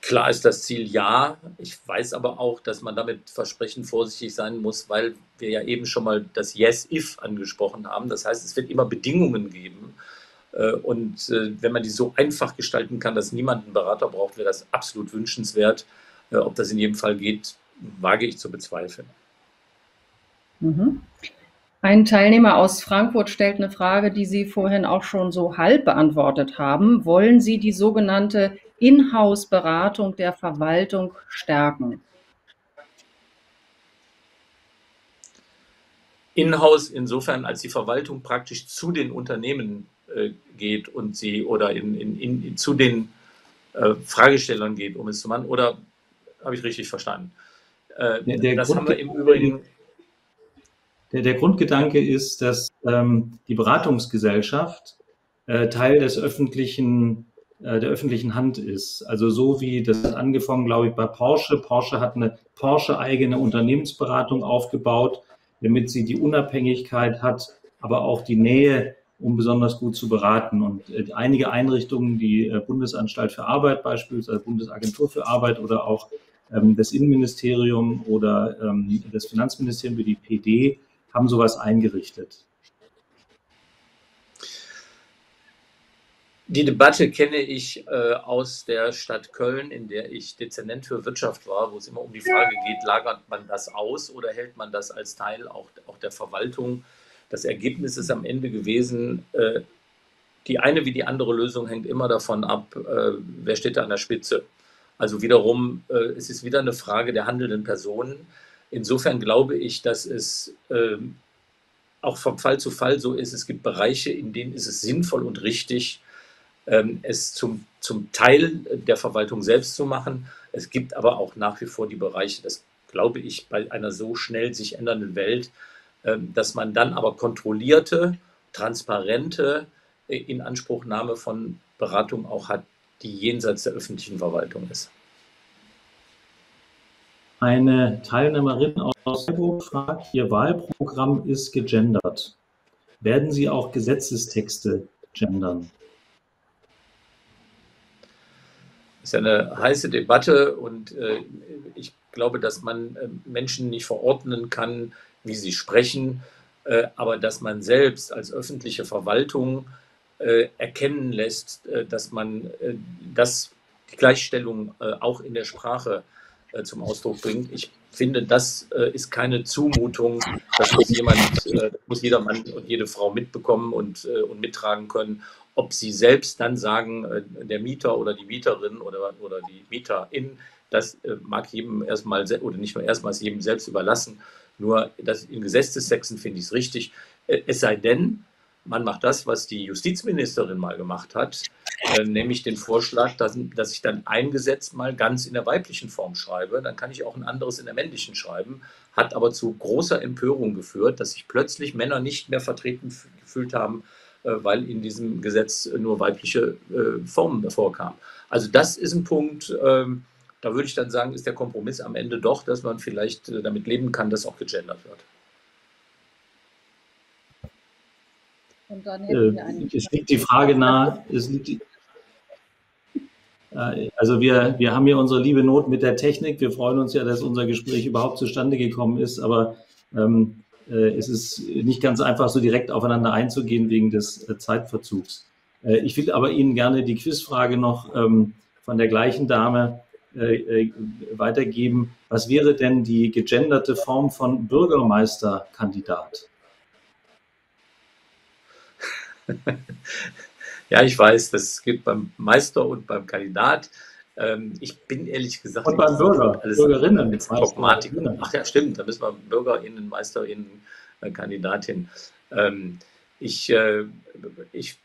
Klar ist das Ziel ja. Ich weiß aber auch, dass man damit Versprechen vorsichtig sein muss, weil wir ja eben schon mal das Yes-If angesprochen haben. Das heißt, es wird immer Bedingungen geben, Äh, und äh, wenn man die so einfach gestalten kann, dass niemand einen Berater braucht, wäre das absolut wünschenswert. Äh, ob das in jedem Fall geht, wage ich zu bezweifeln. Mhm. Ein Teilnehmer aus Frankfurt stellt eine Frage, die Sie vorhin auch schon so halb beantwortet haben. Wollen Sie die sogenannte Inhouse-Beratung der Verwaltung stärken? Inhouse insofern, als die Verwaltung praktisch zu den Unternehmen äh, geht und sie oder in, in, in, zu den äh, Fragestellern geht, um es zu machen. Oder habe ich richtig verstanden? Äh, der das Grund, haben wir im Übrigen. Der, der Grundgedanke ist, dass ähm, die Beratungsgesellschaft äh, Teil des öffentlichen äh, der öffentlichen Hand ist. Also so wie das hat angefangen, glaube ich, bei Porsche. Porsche hat eine Porsche eigene Unternehmensberatung aufgebaut, damit sie die Unabhängigkeit hat, aber auch die Nähe um besonders gut zu beraten. Und äh, einige Einrichtungen, die äh, Bundesanstalt für Arbeit beispielsweise, Bundesagentur für Arbeit oder auch ähm, das Innenministerium oder ähm, das Finanzministerium wie die PD, haben sowas eingerichtet. Die Debatte kenne ich äh, aus der Stadt Köln, in der ich Dezernent für Wirtschaft war, wo es immer um die Frage geht, lagert man das aus oder hält man das als Teil auch, auch der Verwaltung das Ergebnis ist am Ende gewesen, äh, die eine wie die andere Lösung hängt immer davon ab, äh, wer steht da an der Spitze. Also wiederum, äh, es ist wieder eine Frage der handelnden Personen. Insofern glaube ich, dass es ähm, auch vom Fall zu Fall so ist, es gibt Bereiche, in denen ist es sinnvoll und richtig, ähm, es zum, zum Teil der Verwaltung selbst zu machen. Es gibt aber auch nach wie vor die Bereiche, das glaube ich, bei einer so schnell sich ändernden Welt, ähm, dass man dann aber kontrollierte, transparente äh, Inanspruchnahme von Beratung auch hat, die jenseits der öffentlichen Verwaltung ist. Eine Teilnehmerin aus Freiburg fragt, Ihr Wahlprogramm ist gegendert. Werden Sie auch Gesetzestexte gendern? Das ist eine heiße Debatte und äh, ich glaube, dass man äh, Menschen nicht verordnen kann, wie sie sprechen, äh, aber dass man selbst als öffentliche Verwaltung äh, erkennen lässt, äh, dass man das, die Gleichstellung auch in der Sprache zum Ausdruck bringt. Ich finde, das ist keine Zumutung. Das muss jemand, muss jeder Mann und jede Frau mitbekommen und, und mittragen können. Ob sie selbst dann sagen, der Mieter oder die Mieterin oder, oder die Mieterin, das mag jedem erstmal oder nicht nur erstmals jedem selbst überlassen. Nur das in Gesetzestexten finde ich es richtig. Äh, es sei denn, man macht das, was die Justizministerin mal gemacht hat, äh, nämlich den Vorschlag, dass, dass, ich dann ein Gesetz mal ganz in der weiblichen Form schreibe. Dann kann ich auch ein anderes in der männlichen schreiben. Hat aber zu großer Empörung geführt, dass sich plötzlich Männer nicht mehr vertreten gefühlt haben, äh, weil in diesem Gesetz nur weibliche äh, Formen vorkamen. Also das ist ein Punkt, ähm, da würde ich dann sagen, ist der Kompromiss am Ende doch, dass man vielleicht äh, damit leben kann, dass auch gegendert wird. Und dann hätten wir äh, es liegt die Frage nahe, es liegt die, äh, also wir, wir haben hier unsere liebe Not mit der Technik. Wir freuen uns ja, dass unser Gespräch überhaupt zustande gekommen ist, aber ähm, äh, es ist nicht ganz einfach, so direkt aufeinander einzugehen wegen des äh, Zeitverzugs. Äh, ich will aber Ihnen gerne die Quizfrage noch ähm, von der gleichen Dame äh, weitergeben. Was wäre denn die gegenderte Form von Bürgermeisterkandidat? (laughs) Ja, ich weiß, das gibt beim Meister und beim Kandidat. Ähm, ich bin ehrlich gesagt. Und beim Bürger, alles Bürgerinnen. Mit Dogmatik. Ach ja, stimmt, da müssen wir BürgerInnen, MeisterInnen, äh, Kandidatin. Ähm, ich, ich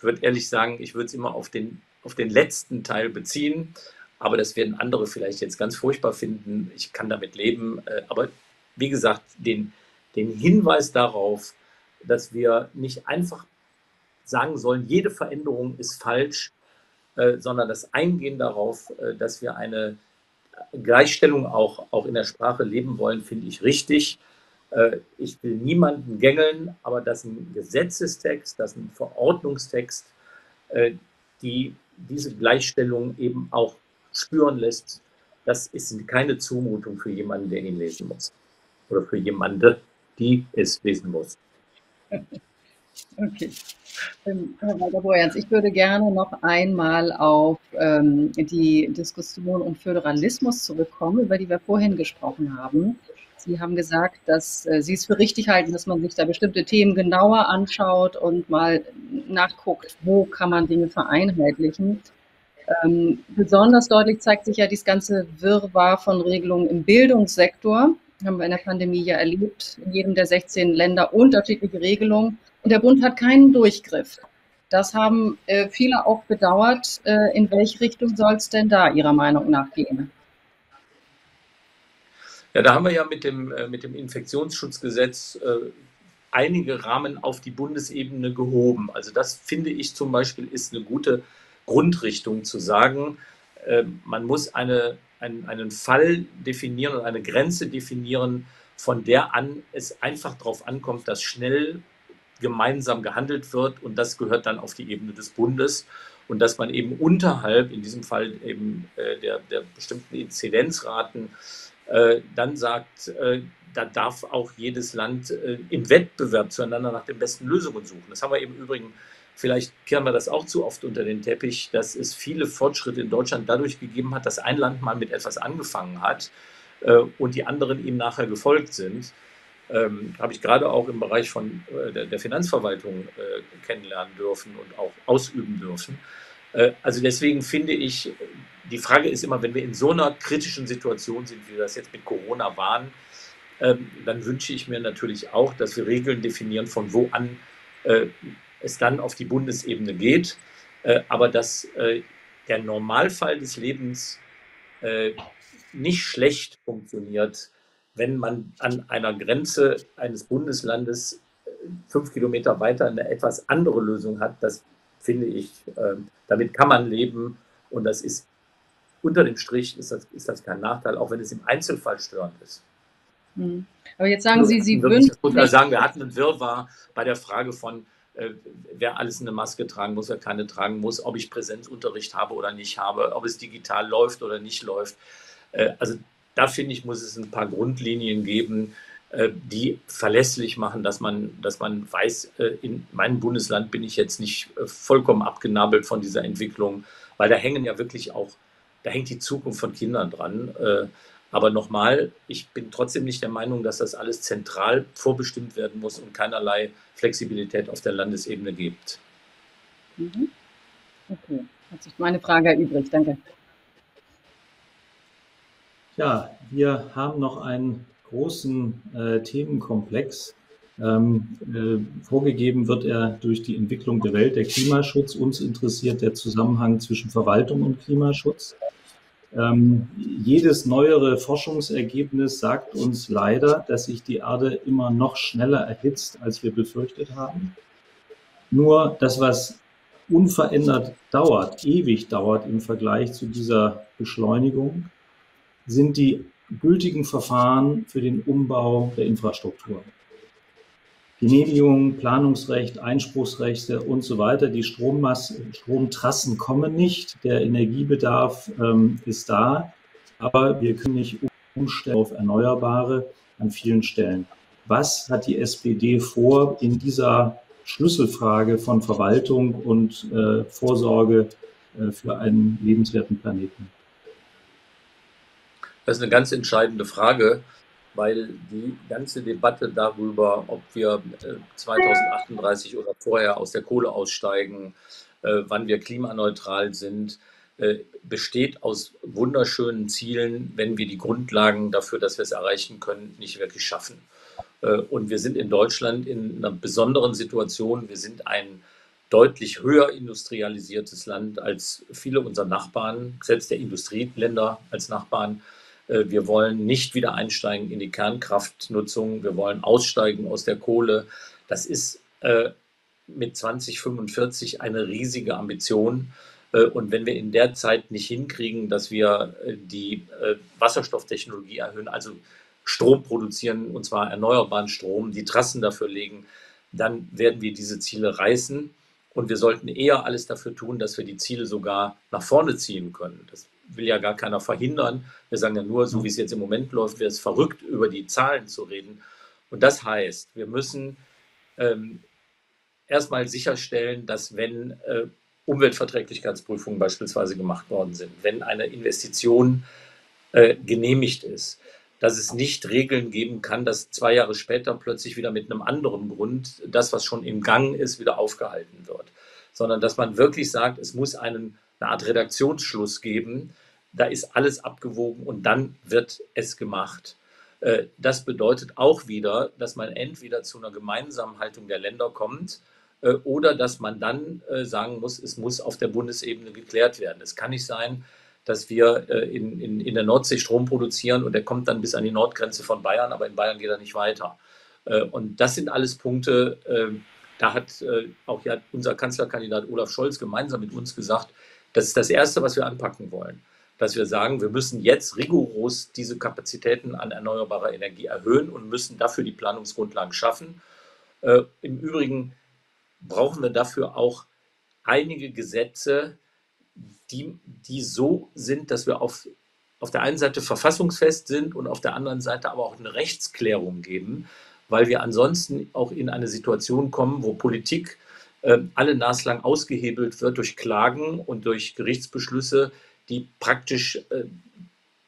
würde ehrlich sagen, ich würde es immer auf den, auf den letzten Teil beziehen. Aber das werden andere vielleicht jetzt ganz furchtbar finden. Ich kann damit leben. Äh, aber wie gesagt, den, den Hinweis darauf, dass wir nicht einfach sagen sollen, jede Veränderung ist falsch, äh, sondern das Eingehen darauf, äh, dass wir eine Gleichstellung auch, auch in der Sprache leben wollen, finde ich richtig. Ich will niemanden gängeln, aber dass ein Gesetzestext, dass ein Verordnungstext, die diese Gleichstellung eben auch spüren lässt, das ist keine Zumutung für jemanden, der ihn lesen muss. Oder für jemande, die es lesen muss. (laughs) Okay. Ähm, Herr Walter-Borjans, ich würde gerne noch einmal auf ähm, die Diskussion um Föderalismus zurückkommen, über die wir vorhin gesprochen haben. Sie haben gesagt, dass äh, Sie es für richtig halten, dass man sich da bestimmte Themen genauer anschaut und mal nachguckt, wo kann man Dinge vereinheitlichen. Ähm, besonders deutlich zeigt sich ja dieses ganze Wirrwarr von Regelungen im Bildungssektor. Haben wir in der Pandemie ja erlebt. In jedem der 16 Länder unterschiedliche Regelungen. Und der Bund hat keinen Durchgriff. Das haben äh, viele auch bedauert. Äh, in welche Richtung soll es denn da Ihrer Meinung nach gehen? Ja, da haben wir ja mit dem, äh, mit dem Infektionsschutzgesetz äh, einige Rahmen auf die Bundesebene gehoben. Also das finde ich zum Beispiel ist eine gute Grundrichtung zu sagen, äh, man muss eine, ein, einen Fall definieren und eine Grenze definieren, von der an es einfach darauf ankommt, dass schnell gemeinsam gehandelt wird und das gehört dann auf die Ebene des Bundes und dass man eben unterhalb, in diesem Fall eben äh, der, der bestimmten Inzidenzraten, äh, dann sagt, äh, da darf auch jedes Land äh, im Wettbewerb zueinander nach den besten Lösungen suchen. Das haben wir im Übrigen Vielleicht kehren wir das auch zu oft unter den Teppich, dass es viele Fortschritte in Deutschland dadurch gegeben hat, dass ein Land mal mit etwas angefangen hat äh, und die anderen ihm nachher gefolgt sind. Ähm, habe ich gerade auch im Bereich von äh, der, der, Finanzverwaltung äh, kennenlernen dürfen und auch ausüben dürfen. Äh, also deswegen finde ich, die Frage ist immer, wenn wir in so einer kritischen Situation sind, wie wir das jetzt mit Corona waren, ähm, dann wünsche ich mir natürlich auch, dass wir Regeln definieren, von wo an äh, es dann auf die Bundesebene geht, äh, aber dass äh, der Normalfall des Lebens äh, nicht schlecht funktioniert, wenn man an einer Grenze eines Bundeslandes äh, fünf Kilometer weiter eine etwas andere Lösung hat, das finde ich, ähm, damit kann man leben und das ist unter dem Strich ist das, ist das kein Nachteil, auch wenn es im Einzelfall störend ist. Hm. Aber jetzt sagen Sie, Sie würden. Ich sagen, wir hatten einen Wirrwarr bei der Frage von, wer alles eine Maske tragen muss, wer keine tragen muss, ob ich Präsenzunterricht habe oder nicht habe, ob es digital läuft oder nicht läuft. Äh, also da finde ich, muss es ein paar Grundlinien geben, äh, die verlässlich machen, dass man, dass man weiß, in meinem Bundesland bin ich jetzt nicht vollkommen abgenabelt von dieser Entwicklung, weil da hängen ja wirklich auch, da hängt die Zukunft von Kindern dran. Aber nochmal, ich bin trotzdem nicht der Meinung, dass das alles zentral vorbestimmt werden muss und keinerlei Flexibilität auf der Landesebene gibt. Mhm. Okay, hat sich meine Frage erübrigt. Danke. Ja, wir haben noch einen großen äh, Themenkomplex. Ähm, äh, vorgegeben wird er durch die Entwicklung der Welt, der Klimaschutz. Uns interessiert der Zusammenhang zwischen Verwaltung und Klimaschutz. Ähm, jedes neuere Forschungsergebnis sagt uns leider, dass sich die Erde immer noch schneller erhitzt, als wir befürchtet haben. Nur das, was unverändert dauert, ewig dauert im Vergleich zu dieser Beschleunigung, sind die gültigen Verfahren für den Umbau der Infrastruktur. Genehmigungen, Planungsrecht, Einspruchsrechte und so weiter. Die Strommass Stromtrassen kommen nicht. Der Energiebedarf ähm, ist da, aber wir können nicht umstellen auf Erneuerbare an vielen Stellen. Was hat die SPD vor in dieser Schlüsselfrage von Verwaltung und äh, Vorsorge äh, für einen lebenswerten Planeten? Das ist eine ganz entscheidende Frage weil die ganze Debatte darüber, ob wir 2038 äh, oder vorher aus der Kohle aussteigen, äh, wann wir klimaneutral sind, äh, besteht aus wunderschönen Zielen, wenn wir die Grundlagen dafür, dass wir es erreichen können, nicht wirklich schaffen. Und wir sind in Deutschland in einer besonderen Situation. Wir sind ein deutlich höher industrialisiertes Land als viele unserer Nachbarn, selbst der Industrieländer als Nachbarn. Äh, wir wollen nicht wieder einsteigen in die Kernkraftnutzung. Wir wollen aussteigen aus der Kohle. Das ist äh, mit 2045 eine riesige Ambition. Äh, und wenn wir in der Zeit nicht hinkriegen, dass wir die Wasserstofftechnologie erhöhen, also Strom produzieren, und zwar erneuerbaren Strom, die Trassen dafür legen, dann werden wir diese Ziele reißen. Und wir sollten eher alles dafür tun, dass wir die Ziele sogar nach vorne ziehen können. Das will ja gar keiner verhindern. Wir sagen ja nur, so wie es jetzt im Moment läuft, wäre es verrückt, über die Zahlen zu reden. Und das heißt, wir müssen ähm, erstmal sicherstellen, dass wenn äh, Umweltverträglichkeitsprüfungen beispielsweise gemacht worden sind, wenn eine Investition äh, genehmigt ist, dass es nicht Regeln geben kann, dass zwei Jahre später plötzlich wieder mit einem anderen Grund das, was schon im Gang ist, wieder aufgehalten wird, sondern dass man wirklich sagt, es muss einen, eine Art Redaktionsschluss geben, da ist alles abgewogen und dann wird es gemacht. Äh, das bedeutet auch wieder, dass man entweder zu einer gemeinsamen Haltung der Länder kommt äh, oder dass man dann äh, sagen muss, es muss auf der Bundesebene geklärt werden. Es kann nicht sein, dass wir in, in, in der Nordsee Strom produzieren und der kommt dann bis an die Nordgrenze von Bayern, aber in Bayern geht er nicht weiter. Und das sind alles Punkte, da hat auch ja unser Kanzlerkandidat Olaf Scholz gemeinsam mit uns gesagt, das ist das Erste, was wir anpacken wollen dass wir sagen, wir müssen jetzt rigoros diese Kapazitäten an erneuerbarer Energie erhöhen und müssen dafür die Planungsgrundlagen schaffen. Äh, Im Übrigen brauchen wir dafür auch einige Gesetze, die, die so sind, dass wir auf, auf der einen Seite verfassungsfest sind und auf der anderen Seite aber auch eine Rechtsklärung geben, weil wir ansonsten auch in eine Situation kommen, wo Politik äh, alle naslang ausgehebelt wird durch Klagen und durch Gerichtsbeschlüsse, die praktisch äh,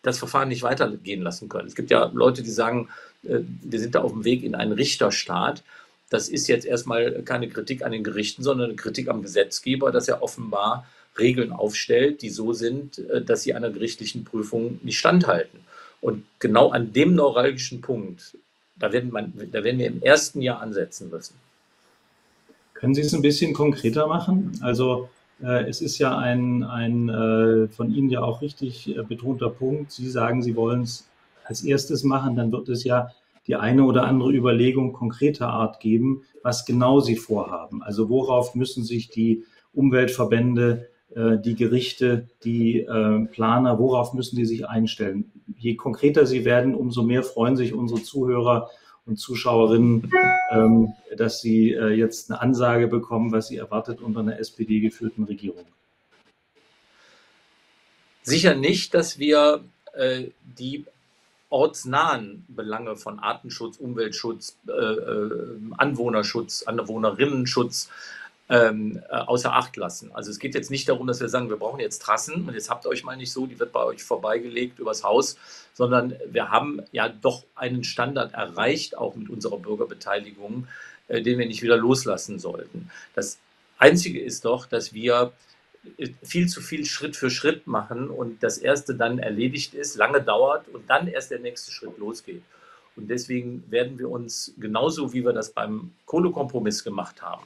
das Verfahren nicht weitergehen lassen können. Es gibt ja Leute, die sagen, äh, wir sind da auf dem Weg in einen Richterstaat. Das ist jetzt erstmal keine Kritik an den Gerichten, sondern eine Kritik am Gesetzgeber, dass er offenbar Regeln aufstellt, die so sind, äh, dass sie einer gerichtlichen Prüfung nicht standhalten. Und genau an dem neuralgischen Punkt, da werden, man, da werden wir im ersten Jahr ansetzen müssen. Können Sie es ein bisschen konkreter machen? Also es ist ja ein, ein äh, von Ihnen ja auch richtig äh, betonter Punkt. Sie sagen, Sie wollen es als erstes machen, dann wird es ja die eine oder andere Überlegung konkreter Art geben, was genau Sie vorhaben. Also worauf müssen sich die Umweltverbände, die Gerichte, die Planer, worauf müssen die sich einstellen? Je konkreter sie werden, umso mehr freuen sich unsere Zuhörer und Zuschauerinnen, ähm, dass sie äh, jetzt eine Ansage bekommen, was sie erwartet unter einer SPD-geführten Regierung? Sicher nicht, dass wir äh, die ortsnahen Belange von Artenschutz, Umweltschutz, äh, äh Anwohnerschutz, Anwohnerinnenschutz ähm, äh, außer Acht lassen. Also es geht jetzt nicht darum, dass wir sagen, wir brauchen jetzt Trassen und jetzt habt euch mal nicht so, die wird bei euch vorbeigelegt übers Haus, sondern wir haben ja doch einen Standard erreicht, auch mit unserer Bürgerbeteiligung, äh, den wir nicht wieder loslassen sollten. Das Einzige ist doch, dass wir äh, viel zu viel Schritt für Schritt machen und das erste dann erledigt ist, lange dauert und dann erst der nächste Schritt losgeht. Und deswegen werden wir uns genauso wie wir das beim Kohlekompromiss gemacht haben,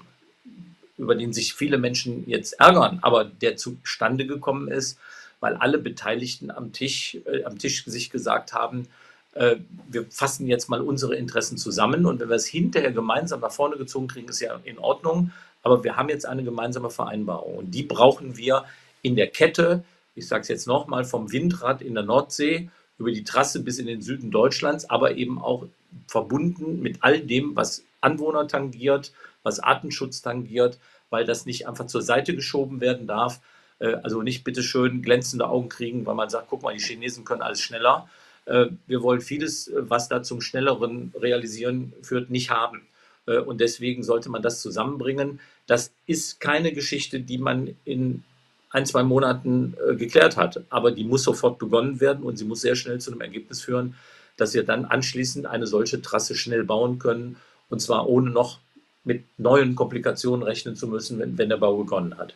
über den sich viele Menschen jetzt ärgern, aber der zustande gekommen ist, weil alle Beteiligten am Tisch, äh, am Tisch sich gesagt haben, äh, wir fassen jetzt mal unsere Interessen zusammen und wenn wir es hinterher gemeinsam nach vorne gezogen kriegen, ist ja in Ordnung, aber wir haben jetzt eine gemeinsame Vereinbarung und die brauchen wir in der Kette, ich sage es jetzt nochmal, vom Windrad in der Nordsee über die Trasse bis in den Süden Deutschlands, aber eben auch verbunden mit all dem, was Anwohner tangiert, was Artenschutz tangiert, weil das nicht einfach zur Seite geschoben werden darf. Äh, also nicht bitteschön glänzende Augen kriegen, weil man sagt, guck mal, die Chinesen können alles schneller. Äh, wir wollen vieles, was da zum schnelleren Realisieren führt, nicht haben. Äh, und deswegen sollte man das zusammenbringen. Das ist keine Geschichte, die man in ein, zwei Monaten geklärt hat. Aber die muss sofort begonnen werden und sie muss sehr schnell zu einem Ergebnis führen, dass wir dann anschließend eine solche Trasse schnell bauen können. Und zwar ohne noch mit neuen Komplikationen rechnen zu müssen, wenn, wenn der Bau begonnen hat.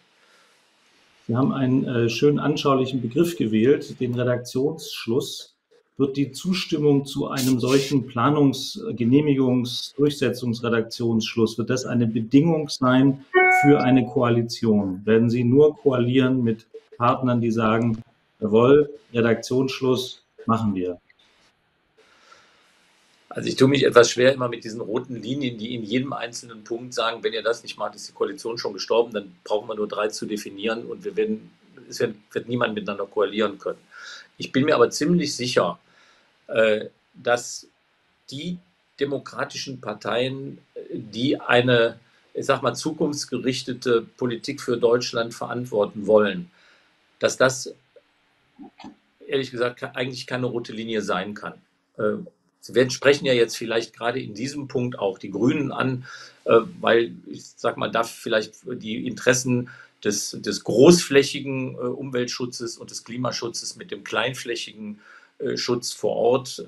Sie haben einen äh, schönen anschaulichen Begriff gewählt, den Redaktionsschluss. Wird die Zustimmung zu einem solchen Planungs-, Genehmigungs-, Durchsetzungsredaktionsschluss, wird das eine Bedingung sein für eine Koalition? Werden Sie nur koalieren mit Partnern, die sagen, jawohl, Redaktionsschluss machen wir? Also ich tue mich etwas schwer immer mit diesen roten Linien, die in jedem einzelnen Punkt sagen, wenn ihr das nicht macht, ist die Koalition schon gestorben, dann brauchen wir nur drei zu definieren und wir werden, es wird, wird niemand miteinander koalieren können. Ich bin mir aber ziemlich sicher, äh, dass die demokratischen Parteien, die eine, ich sag mal, zukunftsgerichtete Politik für Deutschland verantworten wollen, dass das ehrlich gesagt eigentlich keine rote Linie sein kann. Äh, Sie werden, sprechen ja jetzt vielleicht gerade in diesem Punkt auch die Grünen an, äh, weil ich sag mal, da vielleicht die Interessen des, des großflächigen äh, Umweltschutzes und des Klimaschutzes mit dem kleinflächigen äh, Schutz vor Ort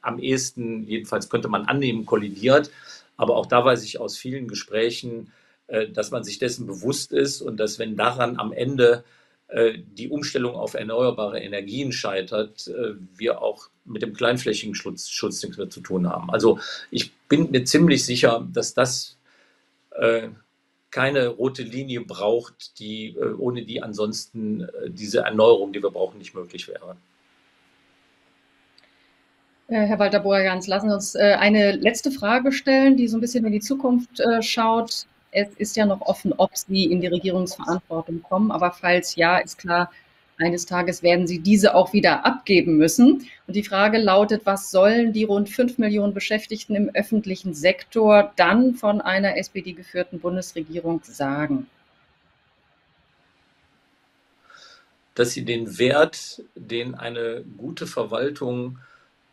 am ehesten, jedenfalls könnte man annehmen, kollidiert. Aber auch da weiß ich aus vielen Gesprächen, dass man sich dessen bewusst ist und dass wenn daran am Ende äh, die Umstellung auf erneuerbare Energien scheitert, äh, wir auch mit dem kleinflächigen Schutz, Schutz nichts mehr zu tun haben. Also ich bin mir ziemlich sicher, dass das äh, keine rote Linie braucht, die, ohne die ansonsten diese Erneuerung, die wir brauchen, nicht möglich wäre. Herr Walter Boergans, lassen Sie uns eine letzte Frage stellen, die so ein bisschen in die Zukunft schaut. Es ist ja noch offen, ob Sie in die Regierungsverantwortung kommen, aber falls ja, ist klar, eines Tages werden Sie diese auch wieder abgeben müssen. Und die Frage lautet, was sollen die rund fünf Millionen Beschäftigten im öffentlichen Sektor dann von einer SPD-geführten Bundesregierung sagen? Dass sie den Wert, den eine gute Verwaltung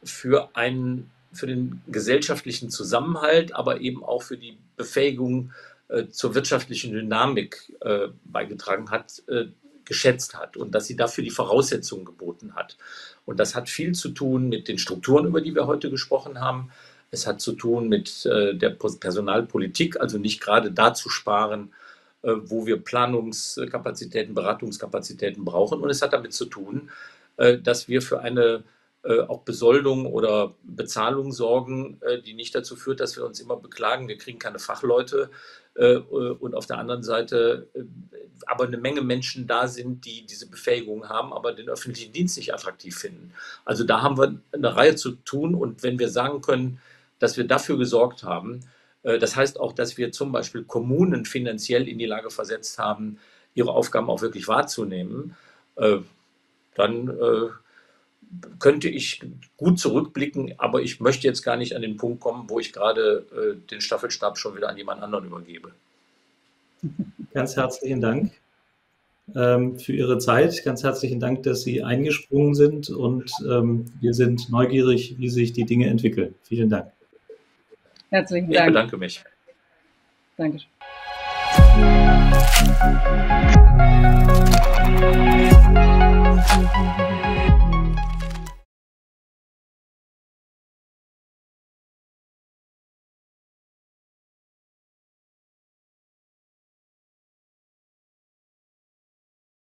für einen für den gesellschaftlichen Zusammenhalt, aber eben auch für die Befähigung äh, zur wirtschaftlichen Dynamik äh, beigetragen hat, äh, geschätzt hat und dass sie dafür die Voraussetzungen geboten hat. Und das hat viel zu tun mit den Strukturen, über die wir heute gesprochen haben. Es hat zu tun mit der Personalpolitik, also nicht gerade da zu sparen, wo wir Planungskapazitäten, Beratungskapazitäten brauchen. Und es hat damit zu tun, dass wir für eine auch Besoldung oder Bezahlung sorgen, die nicht dazu führt, dass wir uns immer beklagen, wir kriegen keine Fachleute, äh, und auf der anderen Seite äh, aber eine Menge Menschen da sind, die diese Befähigung haben, aber den öffentlichen Dienst nicht attraktiv finden. Also da haben wir eine Reihe zu tun und wenn wir sagen können, dass wir dafür gesorgt haben, äh, das heißt auch, dass wir zum Beispiel Kommunen finanziell in die Lage versetzt haben, ihre Aufgaben auch wirklich wahrzunehmen, dann könnte ich gut zurückblicken, aber ich möchte jetzt gar nicht an den Punkt kommen, wo ich gerade äh, den Staffelstab schon wieder an jemand anderen übergebe. (laughs) Ganz herzlichen Dank ähm, für Ihre Zeit. Ganz herzlichen Dank, dass Sie eingesprungen sind und ähm, wir sind neugierig, wie sich die Dinge entwickeln. Vielen Dank. Herzlichen Dank. Ich bedanke mich. Dankeschön.